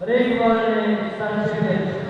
Break one and sunset.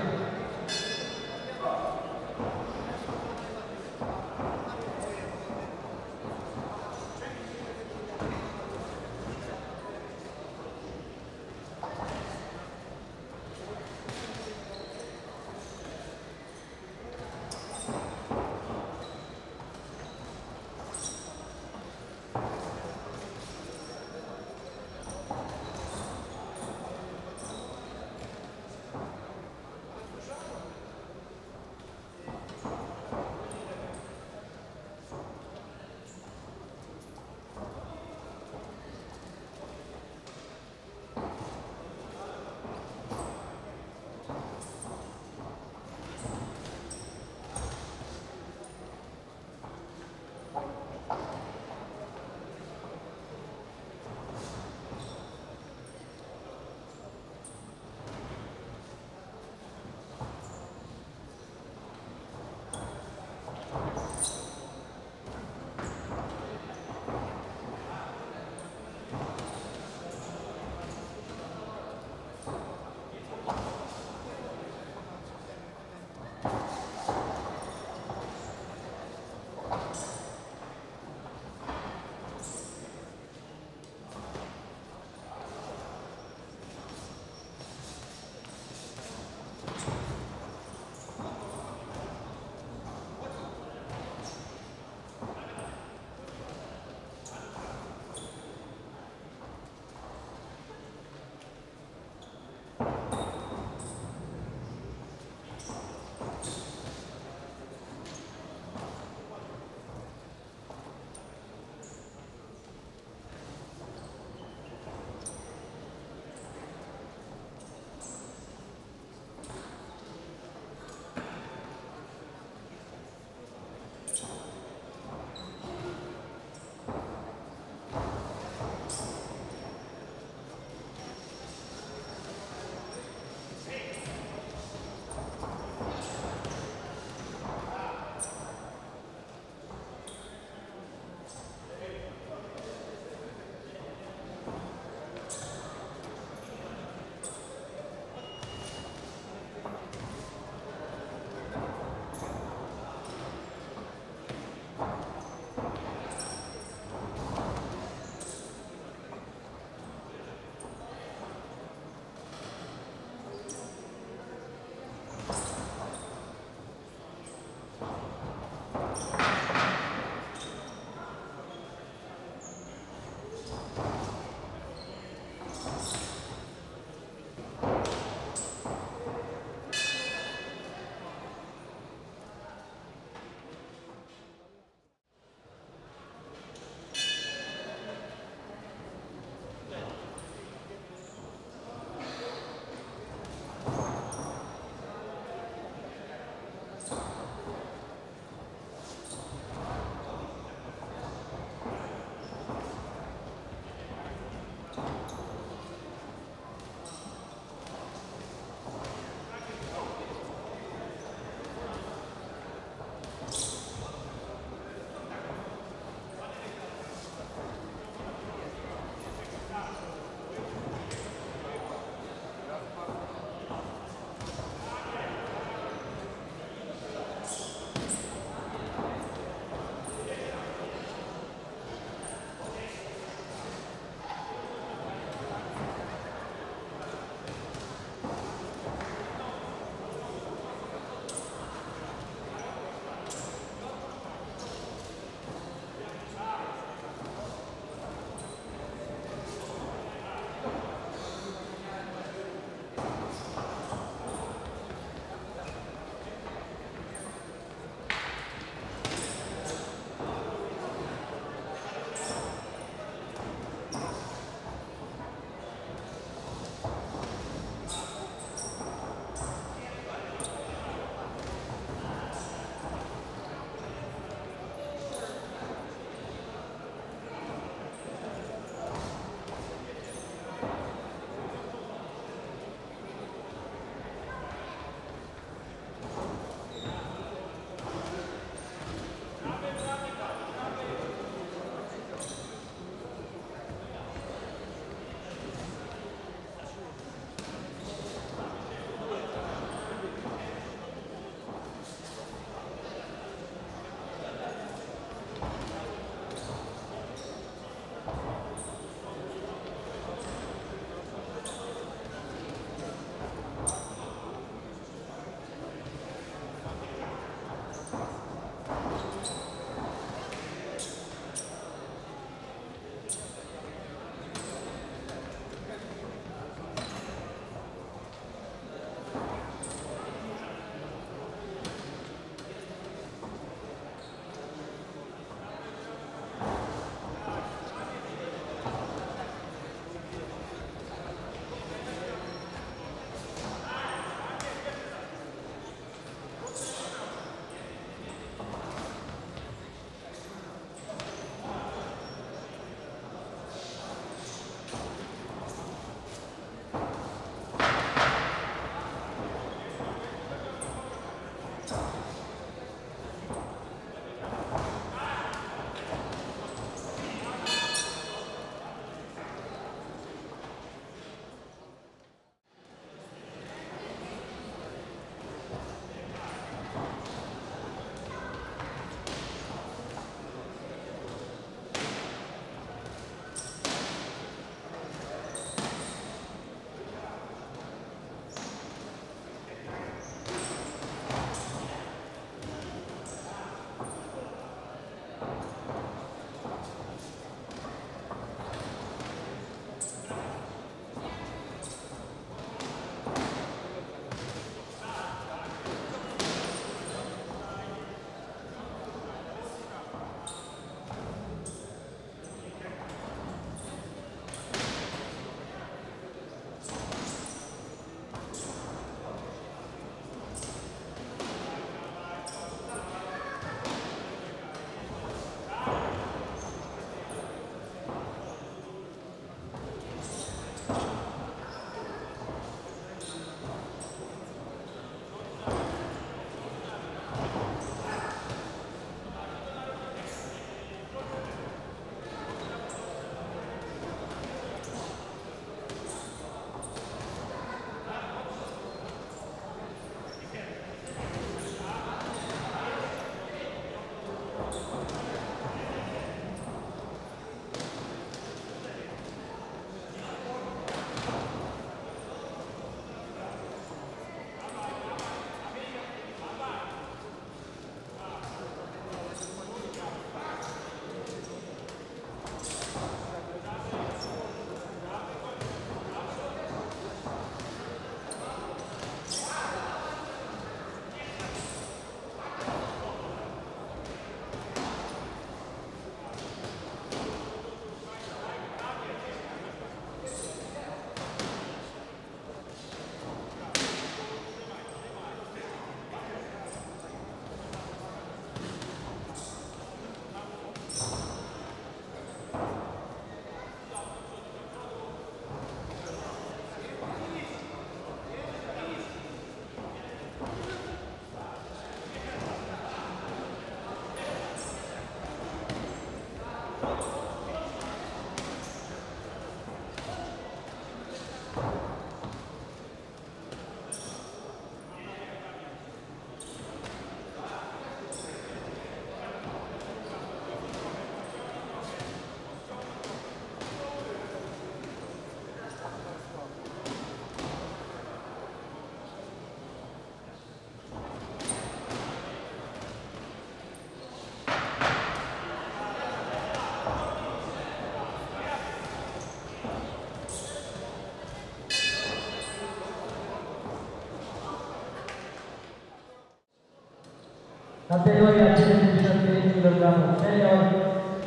Kategoria 90 kg senior,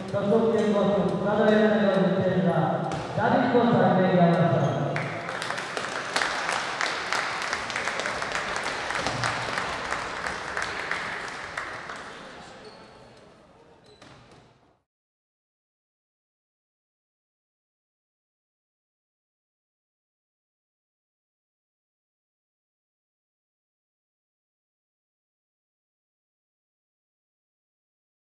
stosunkiem głosów stanowiącego zwycięża Dawid Kosak, biegająca.